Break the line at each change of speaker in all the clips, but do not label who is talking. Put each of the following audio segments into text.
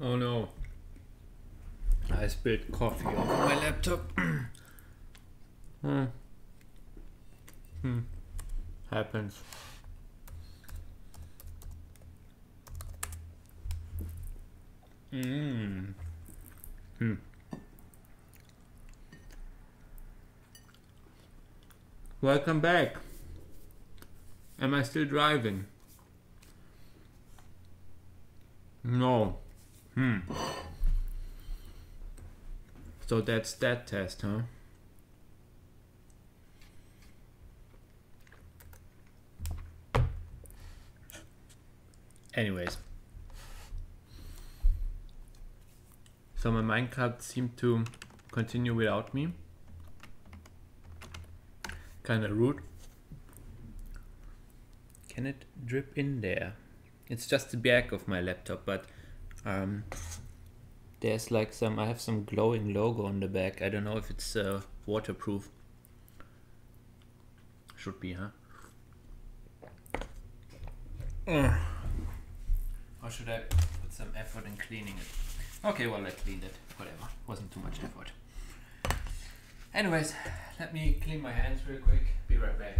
Oh no. I spilled coffee on my laptop. hmm. Hmm. Happens. Mmm. Hmm. Welcome back. Am I still driving? No. Hmm. So that's that test, huh? Anyways. So my Minecraft seemed to continue without me. Kinda rude. Can it drip in there? It's just the back of my laptop, but um, there's like some, I have some glowing logo on the back. I don't know if it's uh, waterproof. Should be, huh? Or should I put some effort in cleaning it? Okay, well, I cleaned it. Whatever. Wasn't too much effort. Anyways, let me clean my hands real quick. Be right back.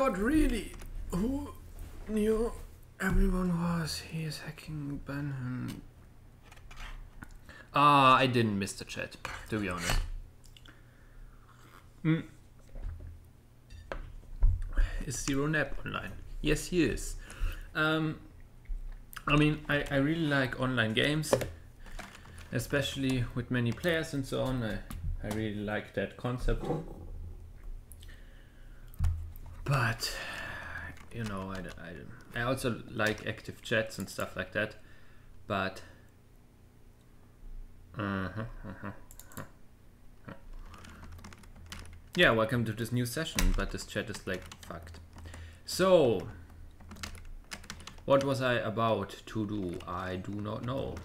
God, really? Who knew everyone was? He is hacking Benham. Ah, I didn't miss the chat, to be honest. Hmm. Is Zero Nap online? Yes, he is. Um, I mean, I, I really like online games, especially with many players and so on. I, I really like that concept. But, you know, I, I, I also like active chats and stuff like that. But, uh-huh, uh-huh, uh-huh. yeah, welcome to this new session, but this chat is like fucked. So, what was I about to do? I do not know.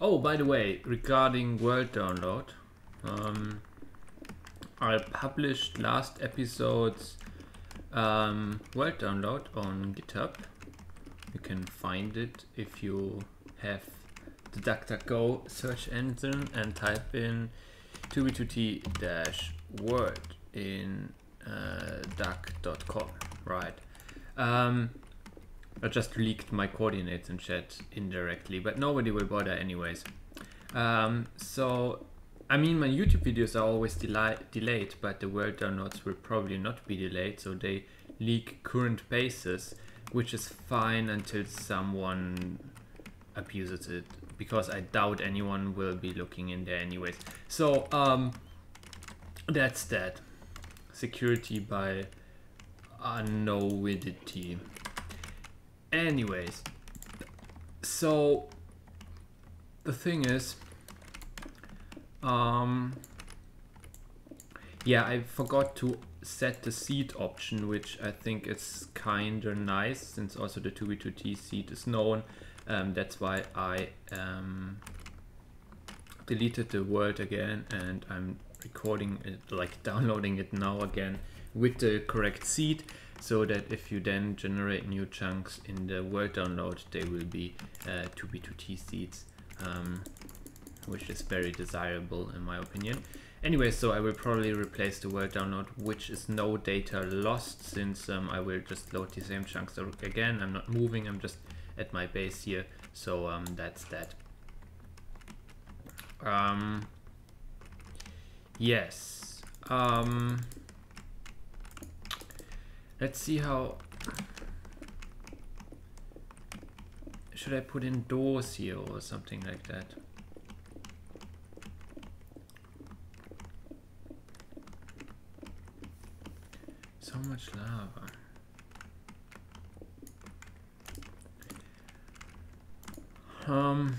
Oh, by the way, regarding world download, um, I published last episode's um, world download on GitHub. You can find it if you have the DuckDuckGo search engine and type in 2b2t-word in uh, duck.com, right? Um, I just leaked my coordinates in chat indirectly, but nobody will bother anyways. Um, so, I mean, my YouTube videos are always delayed, but the world downloads will probably not be delayed, so they leak current bases, which is fine until someone abuses it, because I doubt anyone will be looking in there anyways. So, um, that's that. Security by unknowidity. Anyways, so the thing is, um, yeah, I forgot to set the seed option, which I think is kinda nice since also the 2b2t seed is known. Um, that's why I um, deleted the world again and I'm recording it, like downloading it now again with the correct seed so that if you then generate new chunks in the world download, they will be uh, 2b2t seeds, um, which is very desirable in my opinion. Anyway, so I will probably replace the world download, which is no data lost, since um, I will just load the same chunks again. I'm not moving, I'm just at my base here, so um, that's that. Um, yes. Um, Let's see how... Should I put in doors here or something like that? so much lava. Um.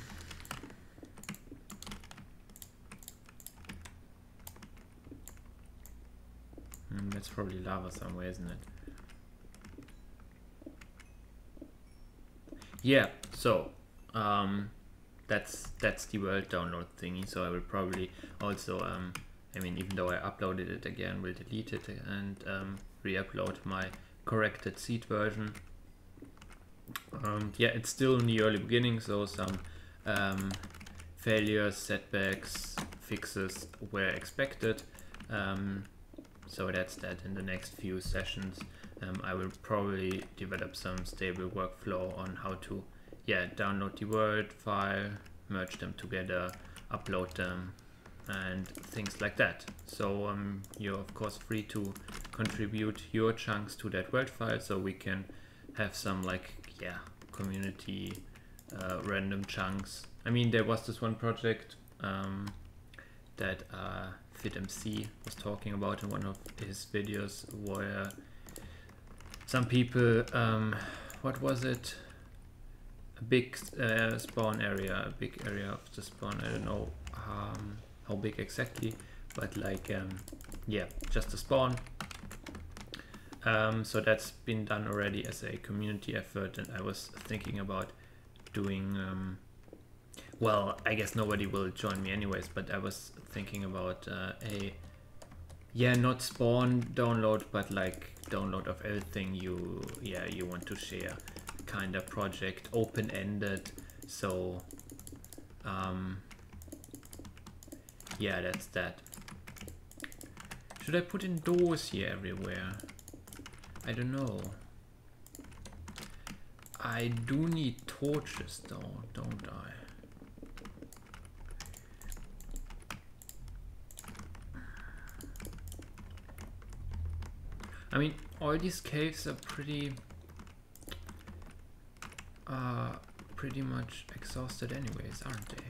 Hmm, that's probably lava somewhere, isn't it? Yeah, so, um, that's, that's the world download thingy, so I will probably also, um, I mean, even though I uploaded it again, we'll delete it and, um, re-upload my corrected seed version. Um, yeah, it's still in the early beginning, so some um, failures, setbacks, fixes were expected. Um, so that's that in the next few sessions. Um, I will probably develop some stable workflow on how to yeah, download the Word file, merge them together, upload them, and things like that. So um, you're of course free to contribute your chunks to that Word file so we can have some like, yeah, community uh, random chunks. I mean, there was this one project um, that uh, FitMC was talking about in one of his videos where some people, um, what was it? A big uh, spawn area, a big area of the spawn. I don't know um, how big exactly, but like, um, yeah, just a spawn. Um, so that's been done already as a community effort, and I was thinking about doing. Um, well, I guess nobody will join me anyways, but I was thinking about uh, a yeah, not spawn download, but like download of everything you yeah you want to share kind of project open-ended so um, yeah that's that. Should I put in doors here everywhere? I don't know. I do need torches though don't I? I mean all these caves are pretty uh, pretty much exhausted anyways, aren't they?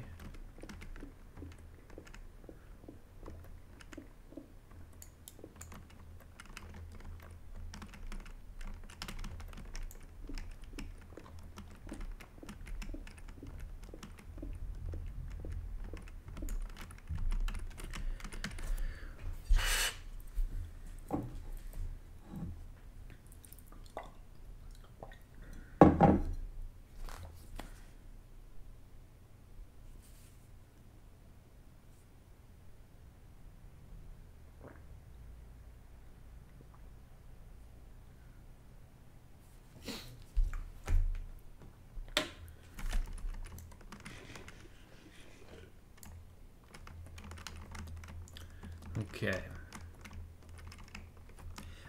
Okay.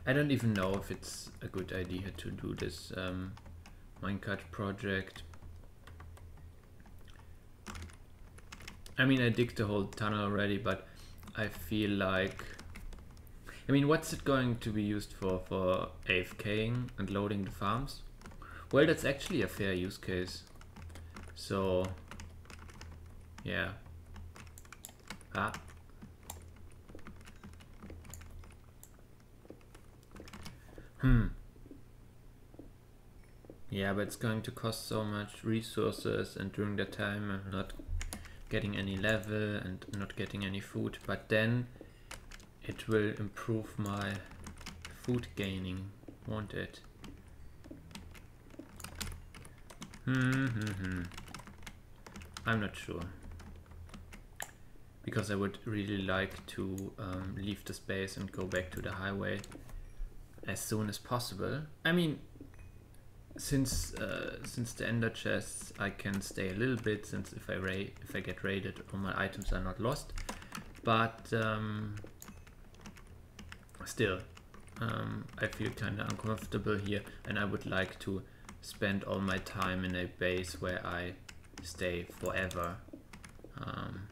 I don't even know if it's a good idea to do this um, minecart project. I mean, I dig the whole tunnel already, but I feel like... I mean, what's it going to be used for? For AFKing and loading the farms? Well, that's actually a fair use case. So, yeah. Ah, Hmm. Yeah, but it's going to cost so much resources and during that time I'm not getting any level and not getting any food, but then it will improve my food gaining, won't it? Hmm, hmm, hmm. I'm not sure. Because I would really like to um, leave the space and go back to the highway as soon as possible. I mean, since uh, since the ender chests, I can stay a little bit. Since if I ra if I get raided, all my items are not lost. But um, still, um, I feel kind of uncomfortable here, and I would like to spend all my time in a base where I stay forever. Um,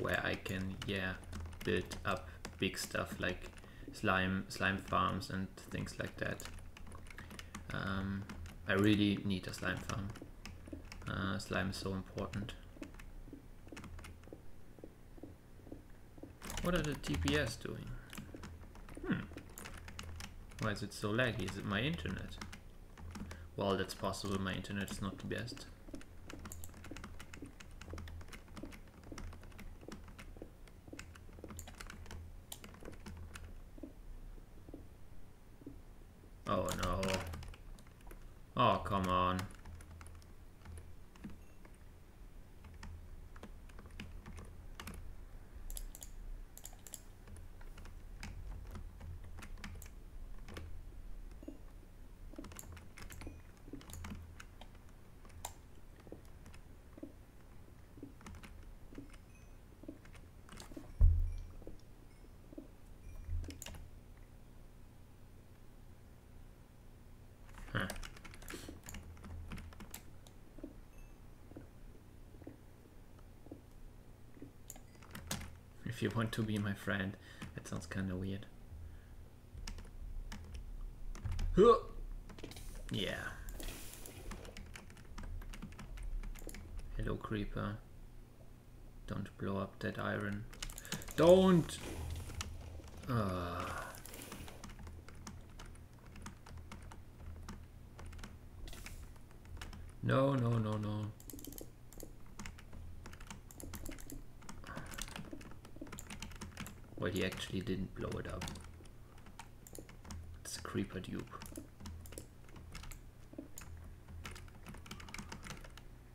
where I can, yeah, build up big stuff like slime slime farms and things like that. Um, I really need a slime farm. Uh, slime is so important. What are the TPS doing? Hmm. Why is it so laggy? Is it my internet? Well, that's possible. My internet is not the best. Oh no. Oh, come on. if you want to be my friend. That sounds kind of weird. Yeah. Hello, creeper. Don't blow up that iron. Don't! Uh. No, no, no, no. Well, he actually didn't blow it up. It's a creeper dupe.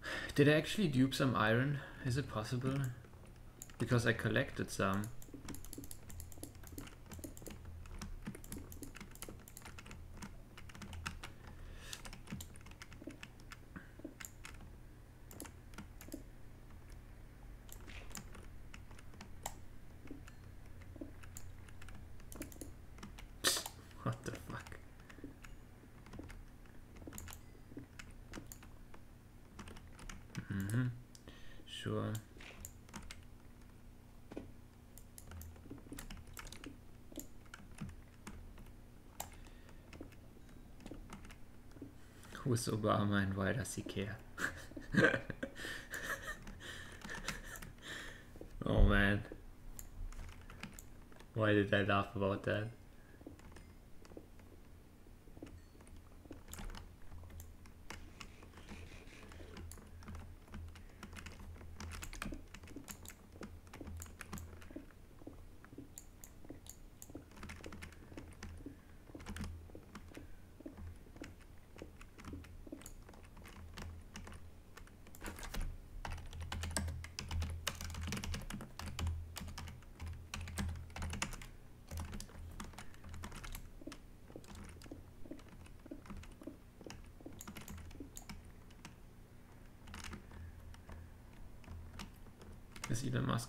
Did I actually dupe some iron? Is it possible? Because I collected some. Who's Obama and why does he care? oh man. Why did I laugh about that?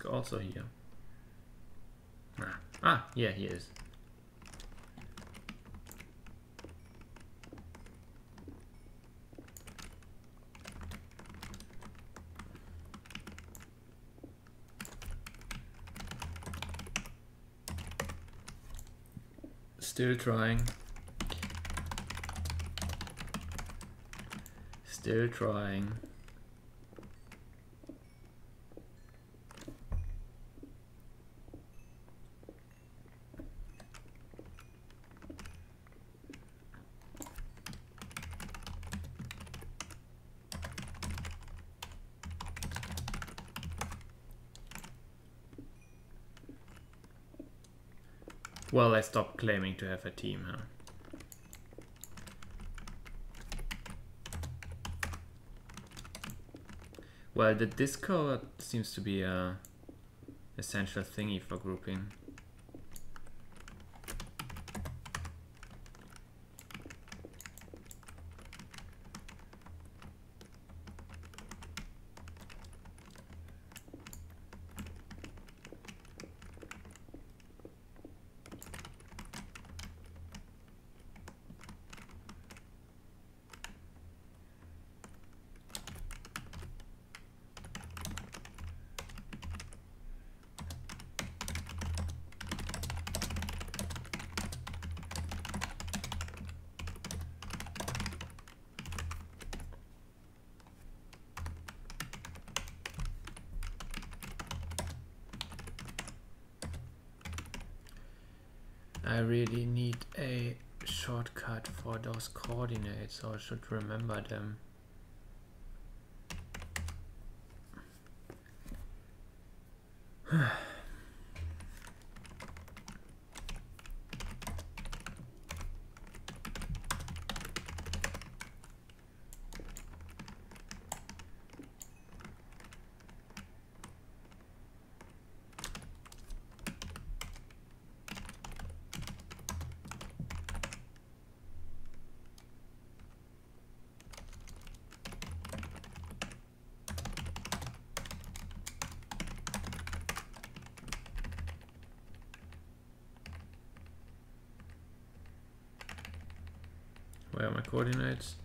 Also here? Ah, ah yeah, he is. Still trying. Still trying. Stopped claiming to have a team, huh? Well, the Discord seems to be a essential thingy for grouping. I really need a shortcut for those coordinates, so I should remember them. Where are my coordinates?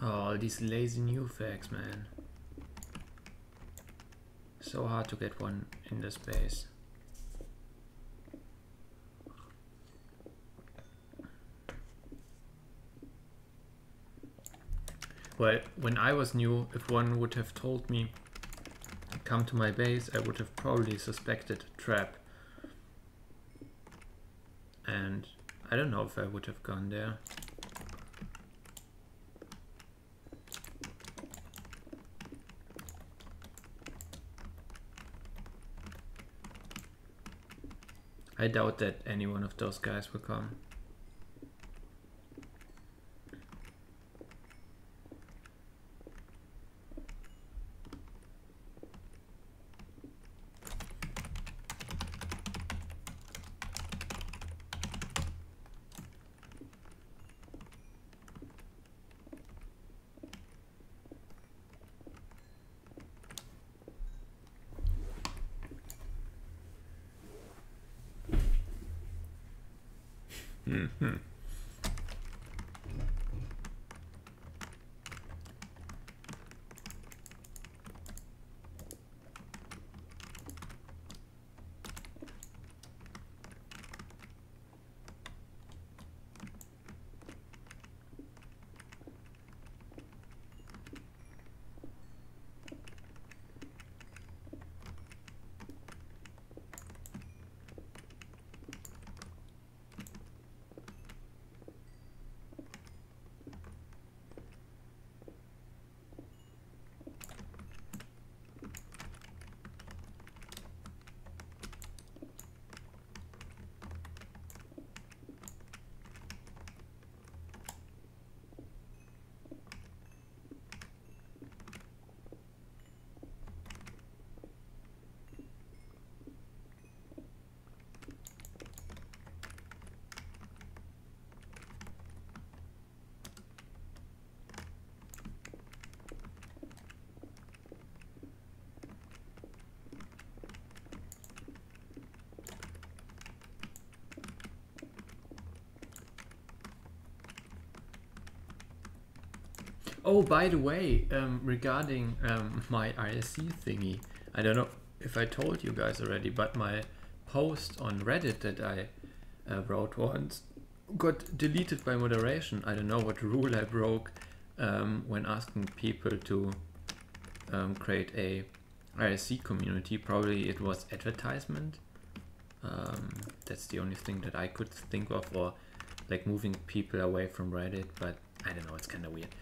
Oh, these lazy new facts, man. So hard to get one in the space. Well, when I was new, if one would have told me, come to my base, I would have probably suspected trap. And I don't know if I would have gone there. I doubt that any one of those guys will come. Mm-hmm. Oh, by the way, um, regarding um, my IRC thingy, I don't know if I told you guys already, but my post on Reddit that I uh, wrote once got deleted by moderation. I don't know what rule I broke um, when asking people to um, create a IRC community. Probably it was advertisement. Um, that's the only thing that I could think of, or like moving people away from Reddit. But I don't know. It's kind of weird.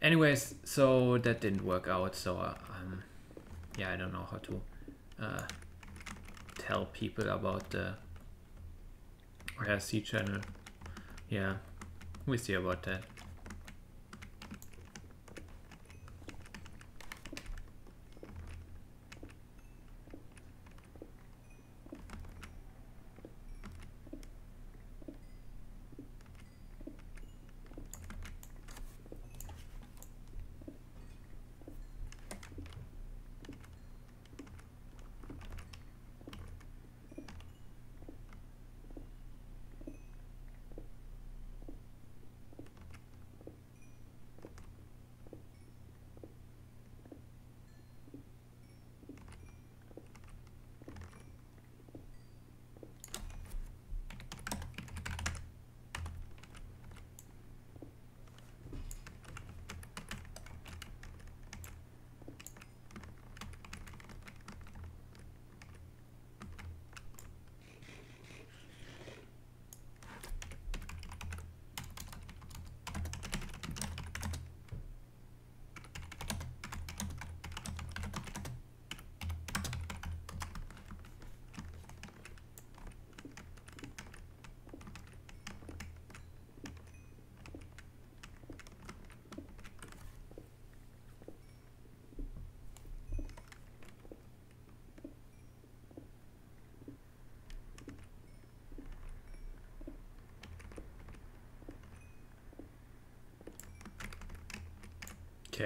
Anyways, so that didn't work out. So uh, um, yeah, I don't know how to uh, tell people about the IRC channel. Yeah, we see about that.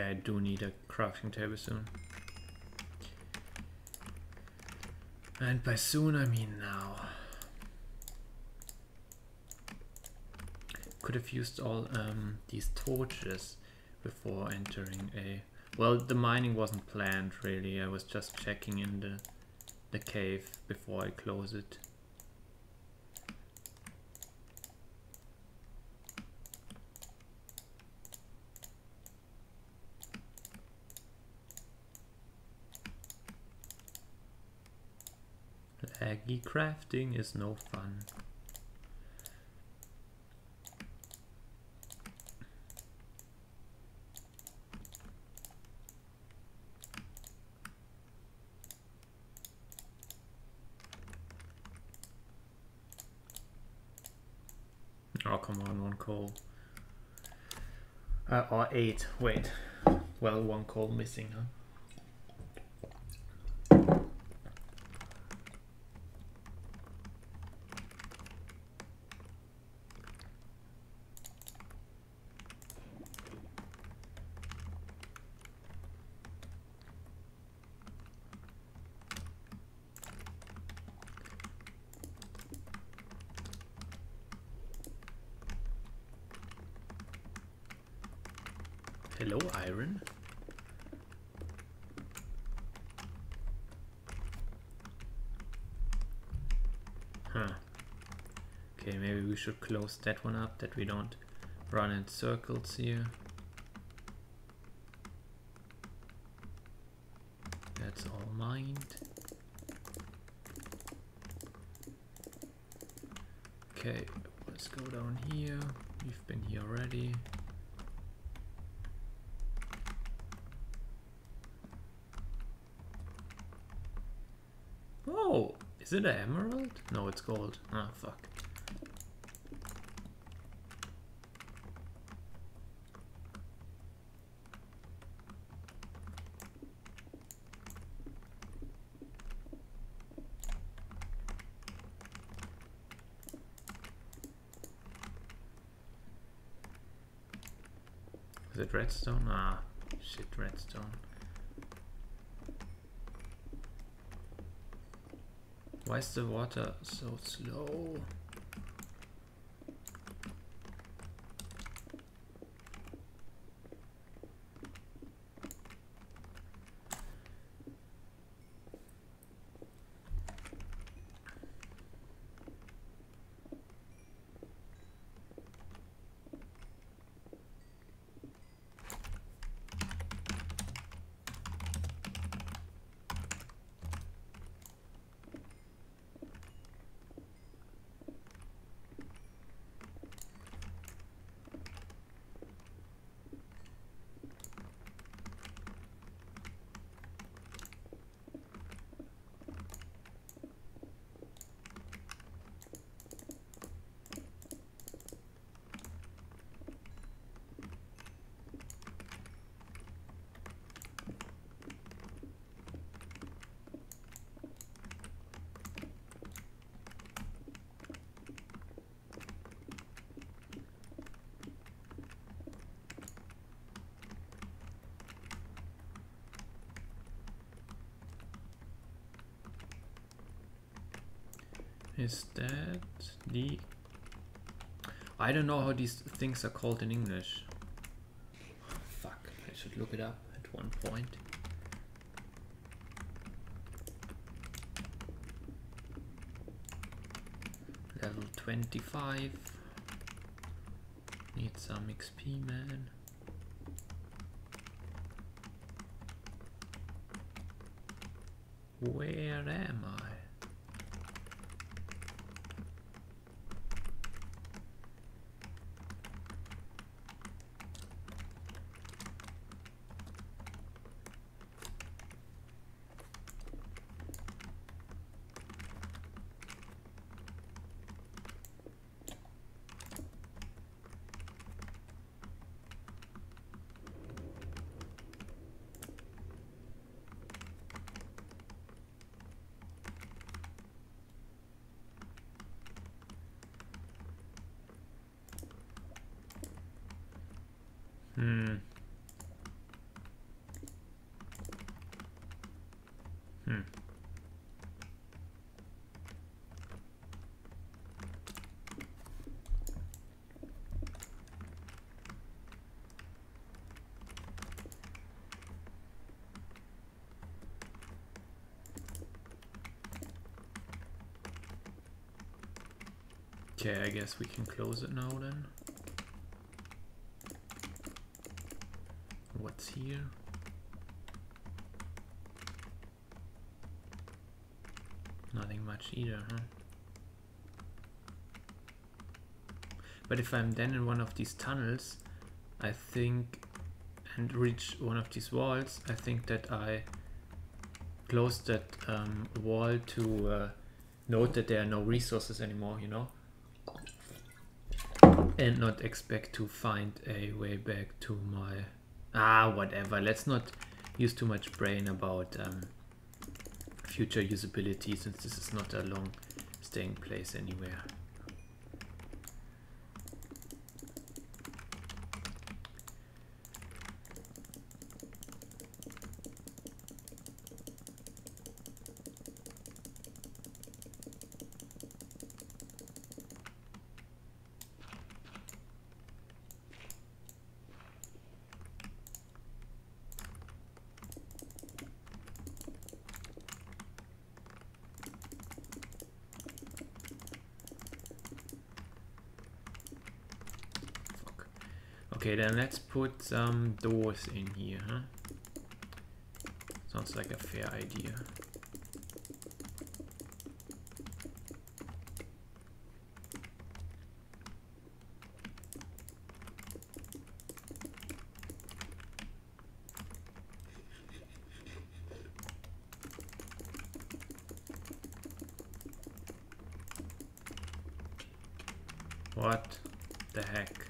I do need a crafting table soon. And by soon I mean now. Could have used all um, these torches before entering a... Well, the mining wasn't planned really, I was just checking in the, the cave before I close it. Laggy crafting is no fun. Oh, come on, one coal. Uh, or eight, wait. Well, one coal missing, huh? Hello, Iron. Huh. Okay, maybe we should close that one up, that we don't run in circles here. That's all mined. Okay, let's go down here. We've been here already. Oh, is it an emerald? No, it's gold. Ah, fuck. It redstone? Ah, shit, redstone. Why is the water so slow? Is that the... I don't know how these things are called in English. Fuck, I should look it up at one point. Level 25. Need some XP, man. Where am I? Hmm. Okay, I guess we can close it now then. What's here? Nothing much either, huh? But if I'm then in one of these tunnels, I think, and reach one of these walls, I think that I close that um, wall to uh, note that there are no resources anymore, you know? And not expect to find a way back to my... Ah, whatever. Let's not use too much brain about um, future usability since this is not a long staying place anywhere. Okay, then let's put some doors in here, huh? Sounds like a fair idea. What the heck?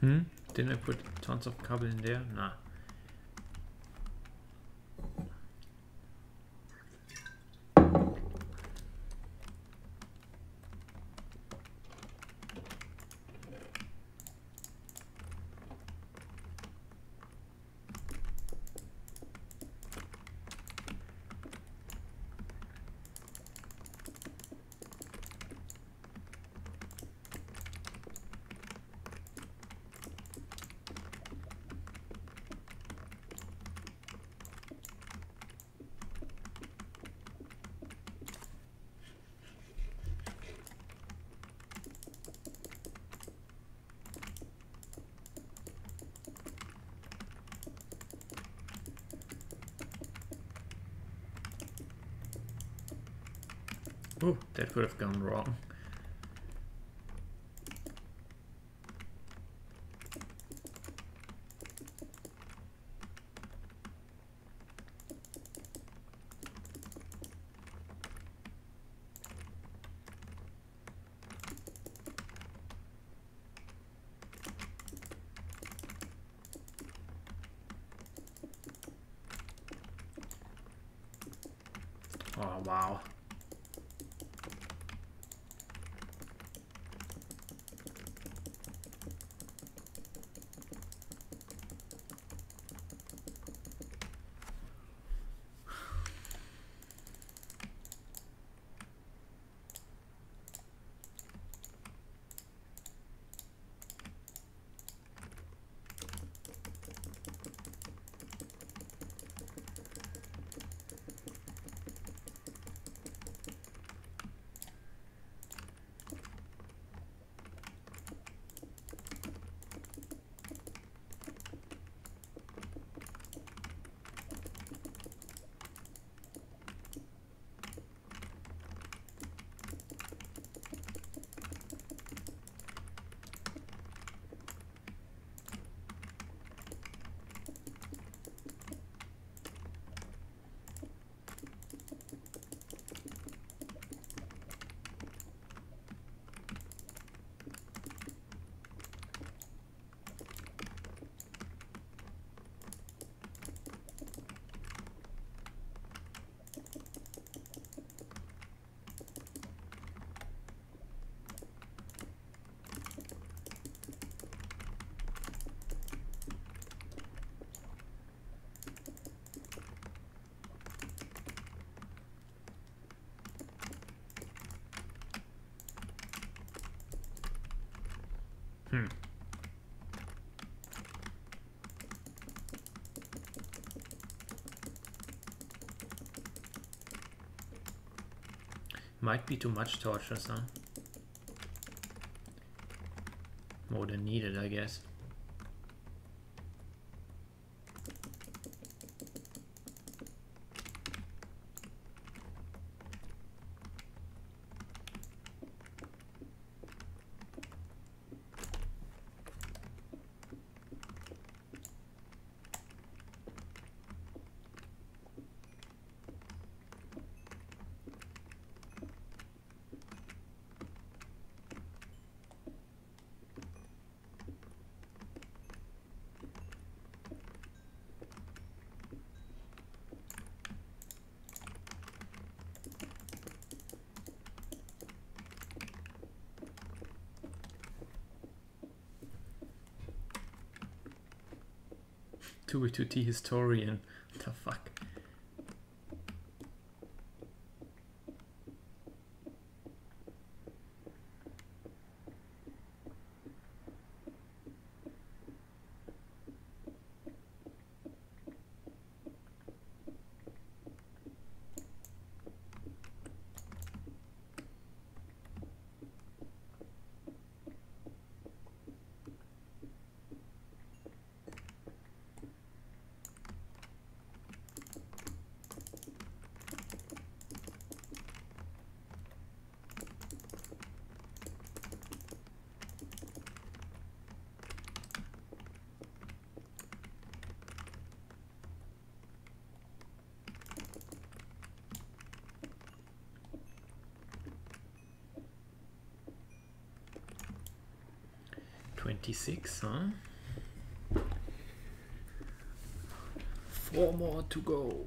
Hmm? Didn't I put tons of cable in there? Nah. Oh, that could have gone Might be too much torture, huh? More than needed, I guess. 2b2t historian. The Twenty-six, huh? Four more to go.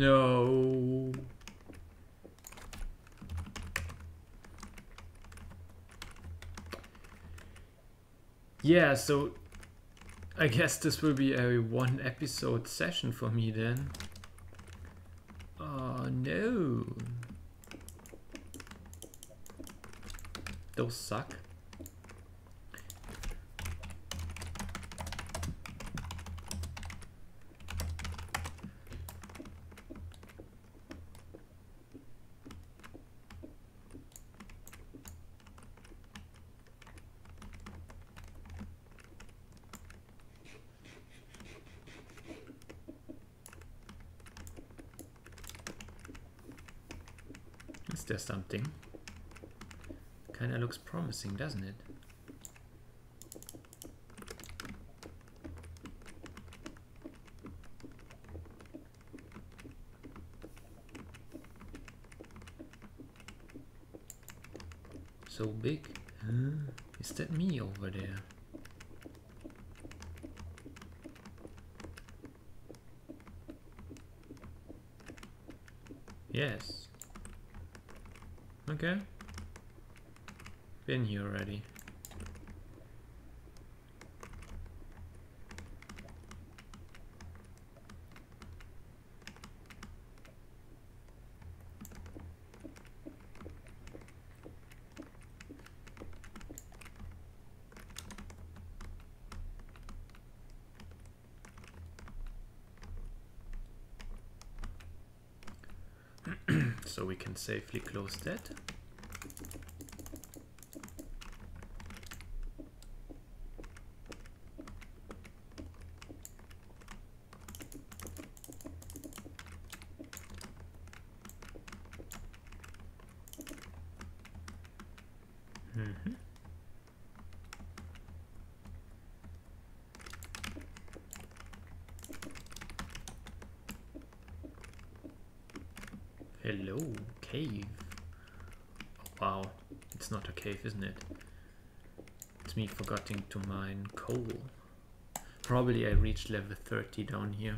No. Yeah, so I guess this will be a one episode session for me then. Oh no. Those suck. Is there something? Kinda looks promising, doesn't it? So big. Huh? Is that me over there? Yes. Okay. Been here already. so we can safely close that. Hello, cave. Oh, wow, it's not a It's me forgetting to mine coal. Probably I reached level 30 down here.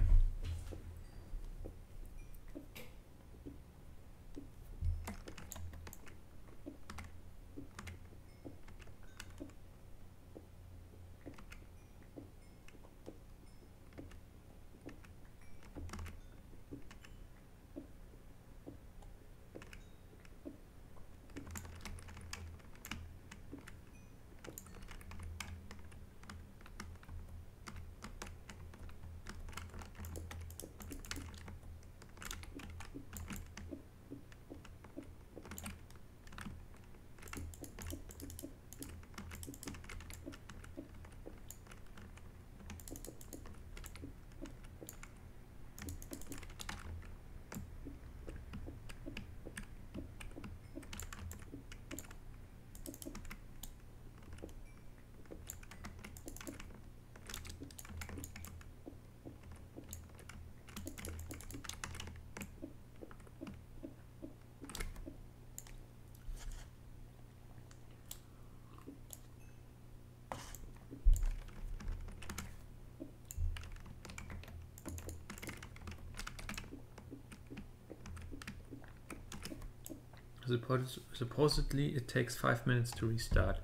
Suppos supposedly it takes five minutes to restart.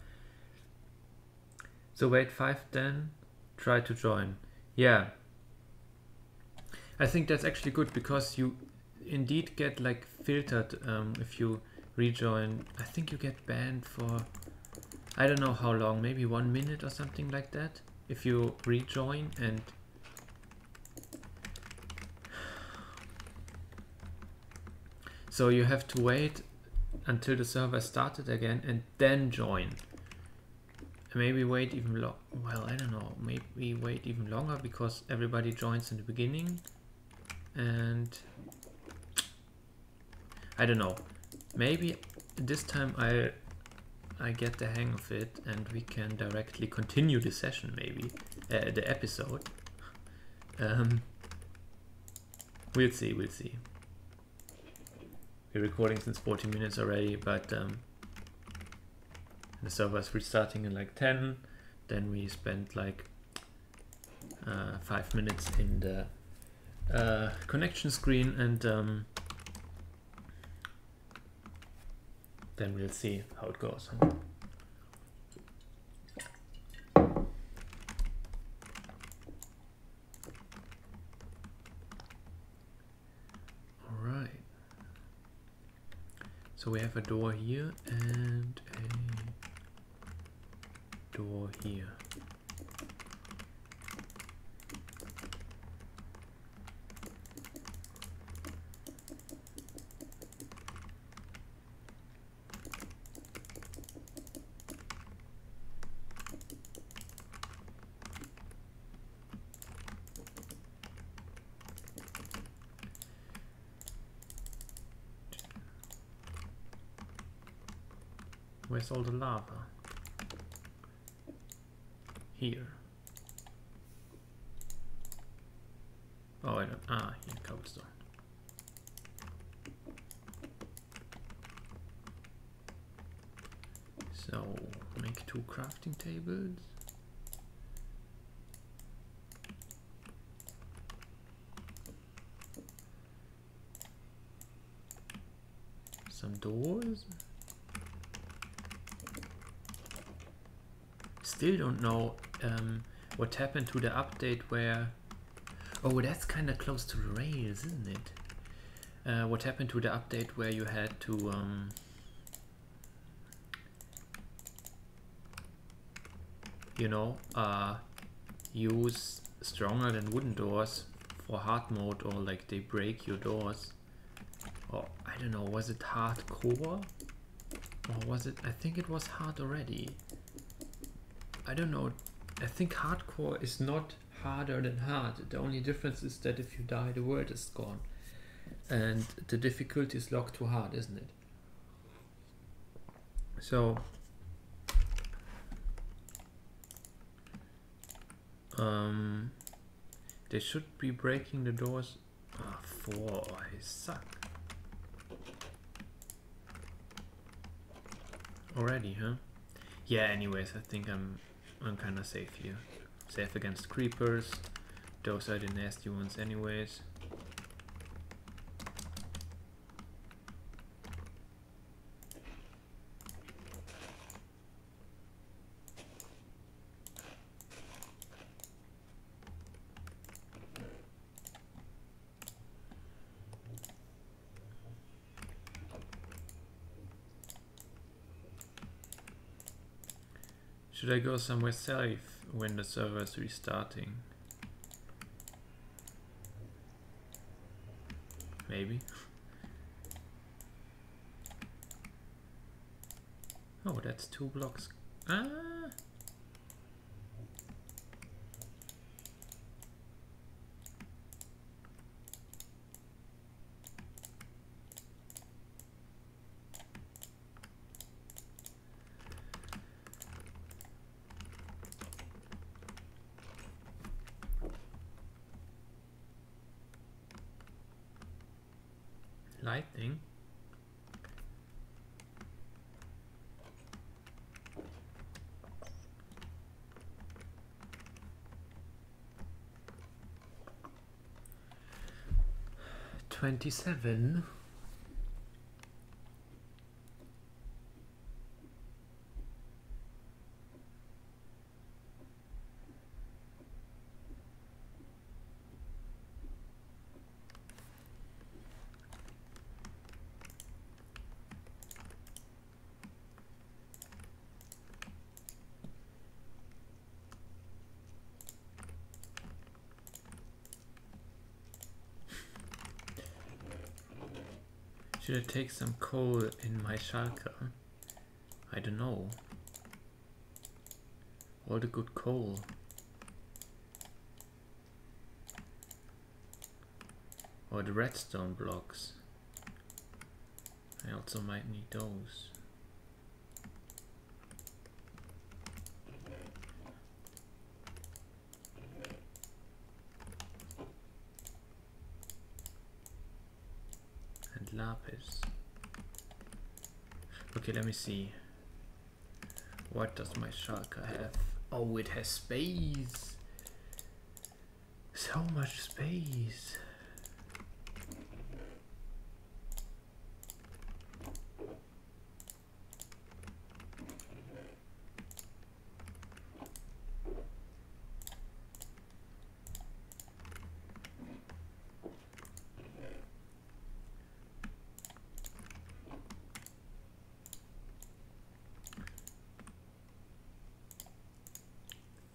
So wait five then try to join. Yeah. I think that's actually good because you indeed get like filtered um, if you rejoin. I think you get banned for I don't know how long, maybe one minute or something like that. If you rejoin and so you have to wait until the server started again and then join. Maybe wait even long. Well, I don't know. Maybe wait even longer because everybody joins in the beginning, and I don't know. Maybe this time I I get the hang of it and we can directly continue the session. Maybe uh, the episode. Um, we'll see. We'll see. Recording since 40 minutes already, but um, the server is restarting in like 10. Then we spent like uh, 5 minutes in the uh, connection screen and um, then we'll see how it goes. So we have a door here and a door here. Where's all the lava? Here. Oh, I don't. Ah, here, cobblestone. So, make two crafting tables. Some doors. Still don't know um, what happened to the update where... Oh, that's kind of close to the Rails, isn't it? Uh, what happened to the update where you had to... Um, you know, uh, use stronger than wooden doors for hard mode or like they break your doors. Or I don't know, was it hardcore? Or was it, I think it was hard already. I don't know. I think hardcore is not harder than hard. The only difference is that if you die, the world is gone. And the difficulty is locked to hard, isn't it? So, um, they should be breaking the doors. Ah, four, I suck. Already, huh? Yeah, anyways, I think I'm I'm kinda safe here. Safe against creepers. Those are the nasty ones anyways. Should I go somewhere safe when the server is restarting? Maybe. Oh, that's two blocks. Ah! 27 Should I take some coal in my shulker? I don't know. All the good coal. Or the redstone blocks. I also might need those. Lapis. Okay, let me see. What does my shulker have? Oh, it has space. So much space.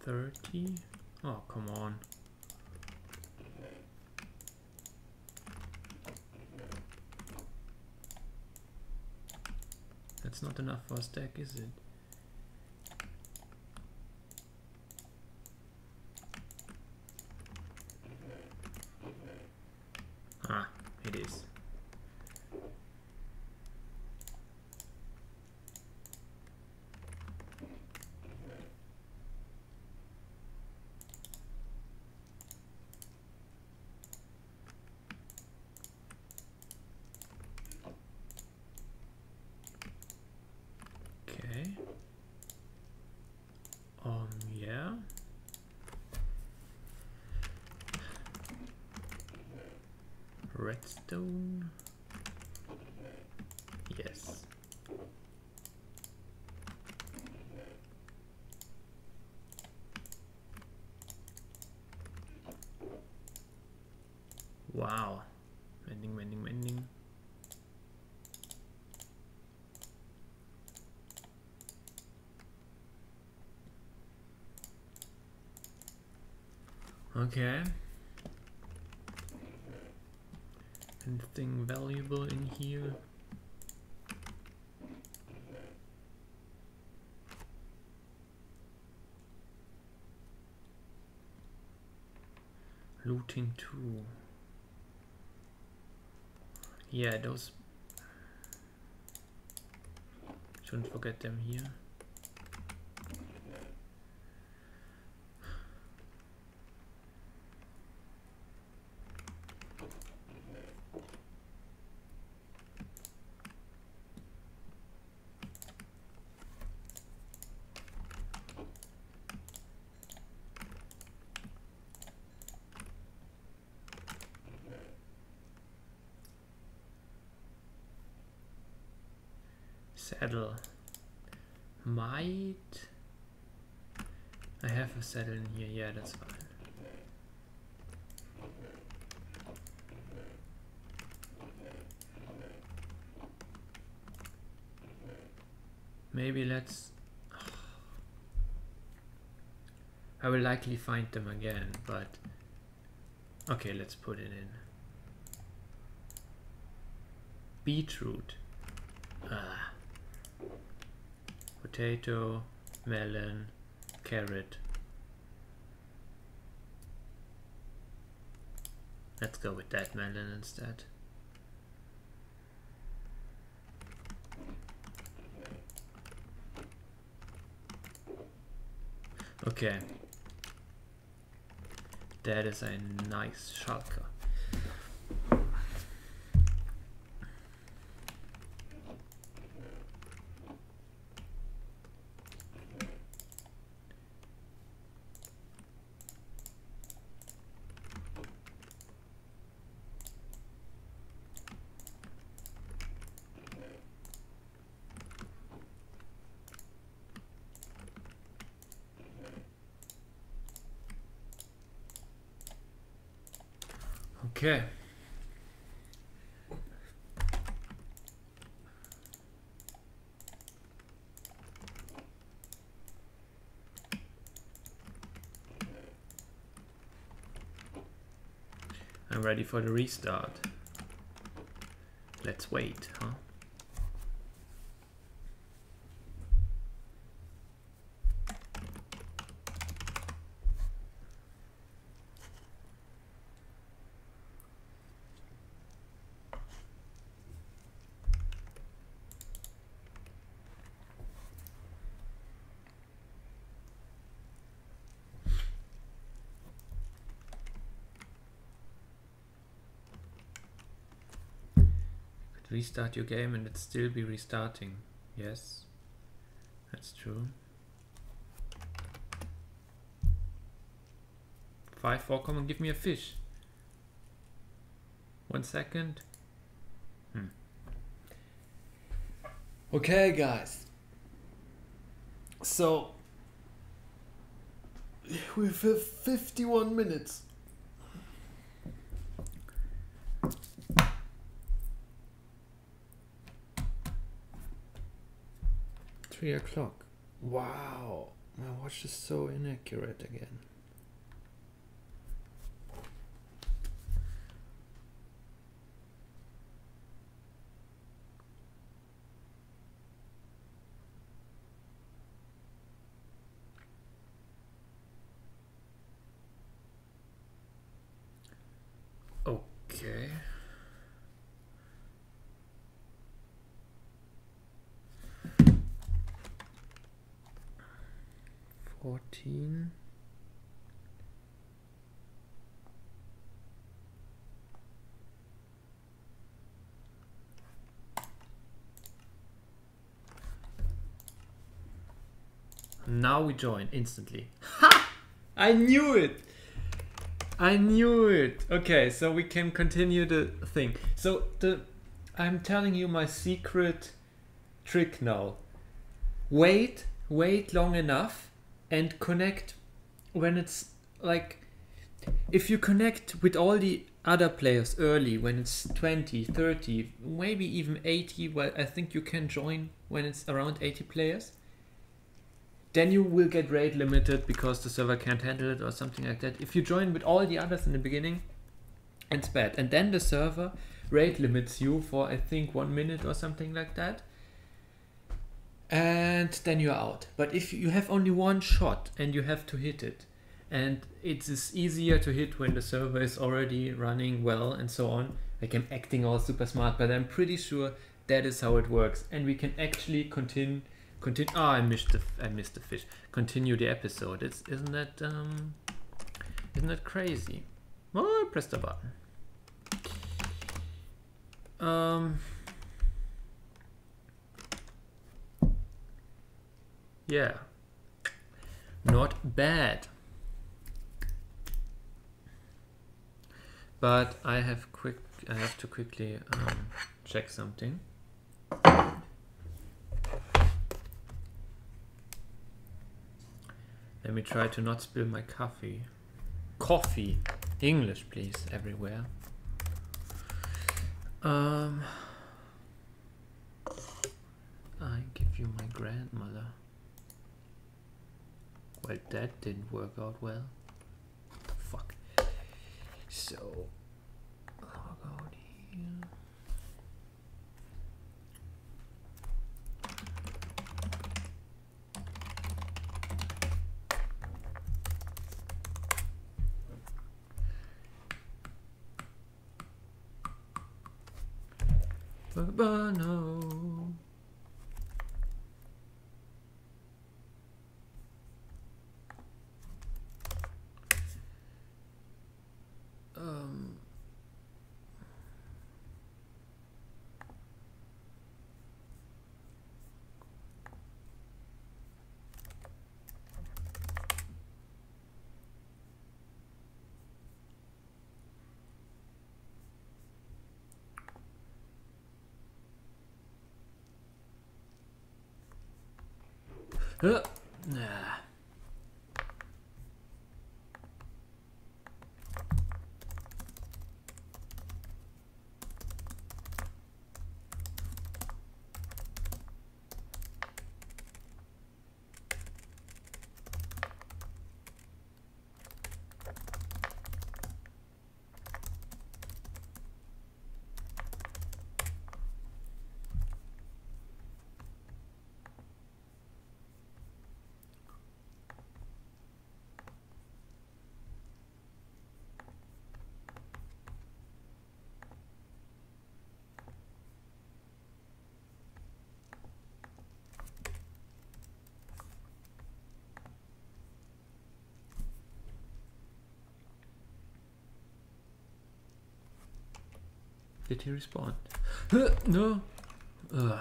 Thirty? Oh, come on. That's enough for is it? Ah, it is. Okay. Um, yeah. Redstone. Yes. Wow. Mending, mending, mending. Okay. Anything valuable in here? Looting too. Yeah, those. Shouldn't forget them here. Saddle. Might... I have a saddle in here, yeah, that's fine. Maybe let's... I will find them again, but... Okay, let's put it in. Beetroot. Ah. Potato, melon, carrot. Let's go with that melon instead. Okay. That is a nice shulker. Okay. I'm ready for the restart. Let's wait, huh? Restart your game and it still be restarting. Yes, that's true. 5-4, come and give me a fish. One second. Hmm. Okay, guys. So, we've 51 minutes. Three o'clock. Wow. My watch is so inaccurate again. Okay. 14 Now we join instantly. Ha! I knew it! I knew it! Okay, so we can continue the thing. So the I'm telling you my secret trick now. Wait, wait long enough and connect when it's like if you connect with all the other players early when it's 20 30 maybe even 80 well i think you can join when it's around 80 players then you will get rate limited because the server can't handle it or something like that. If you join with all the others in the beginning it's bad. And then the server rate limits you for i think one minute or something like that and then you're out. But if you have only one shot and you have to hit it, and it is easier to hit when the server is already running well and so on. Like I'm acting all super smart, but I'm pretty sure that is how it works, and we can actually continue. Continue. Oh, I missed the I missed the fish. Continue the episode. It's isn't that um, isn't that crazy? Oh, I pressed the button. Um. Yeah. Not bad. But I have quick I have to quickly um, check something. Let me try to not spill my coffee. Coffee. English, please, everywhere. Um, I give you my grandmother. Well, that didn't work out well. Fuck? So, log out here. Urbano. Um. Uh, nah. Did he respond? no. Ugh.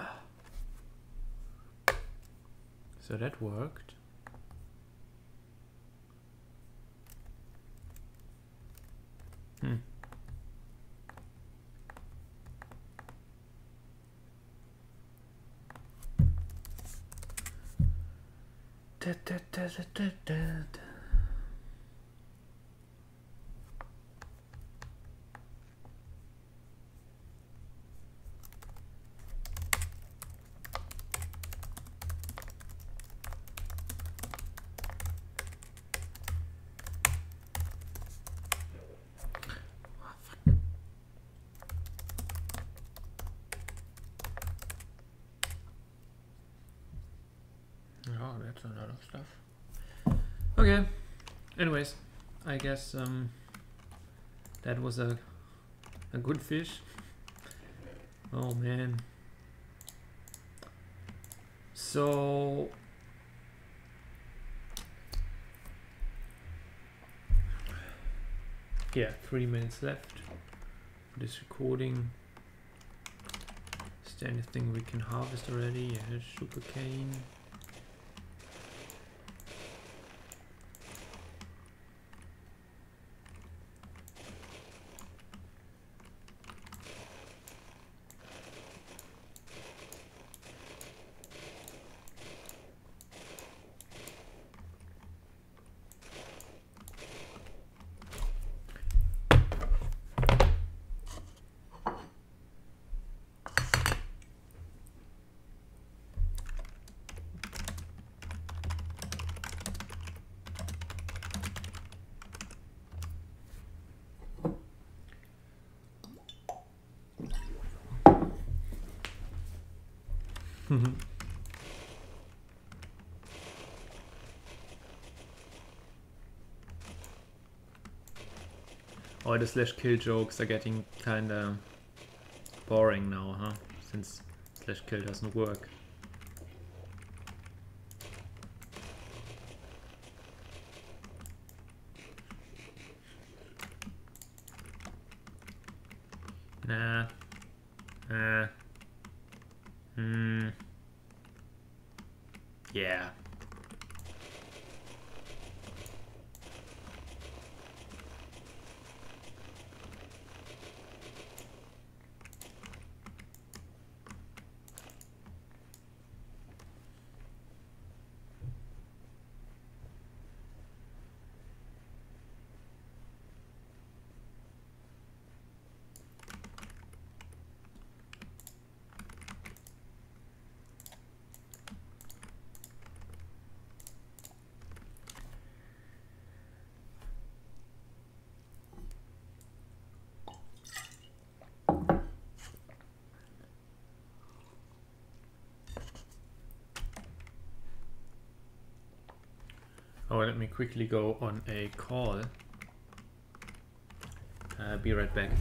So that worked. Hmm. Da, da, da, da, da, da, da. Oh, that's a lot of stuff. Okay. Anyways, I guess um, that was a a good fish. Oh man. So yeah, three minutes left for this recording. Is there anything we can harvest already? Yeah, sugarcane. Oh, the slash kill jokes are getting kinda boring now, huh? Since slash kill doesn't work. Nah. Nah. Hmm. Yeah. Oh, let me quickly go on a call. Uh, be right back.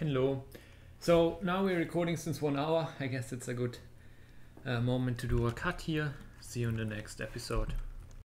Hello. So now we're recording since one hour. I guess it's a good uh, moment to do a cut here. See you in the next episode.